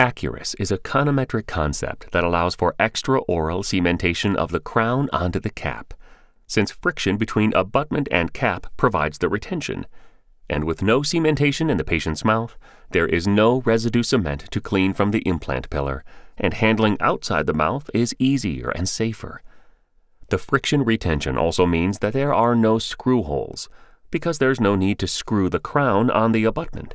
Acuris is a conometric concept that allows for extraoral cementation of the crown onto the cap, since friction between abutment and cap provides the retention. And with no cementation in the patient's mouth, there is no residue cement to clean from the implant pillar, and handling outside the mouth is easier and safer. The friction retention also means that there are no screw holes, because there's no need to screw the crown on the abutment.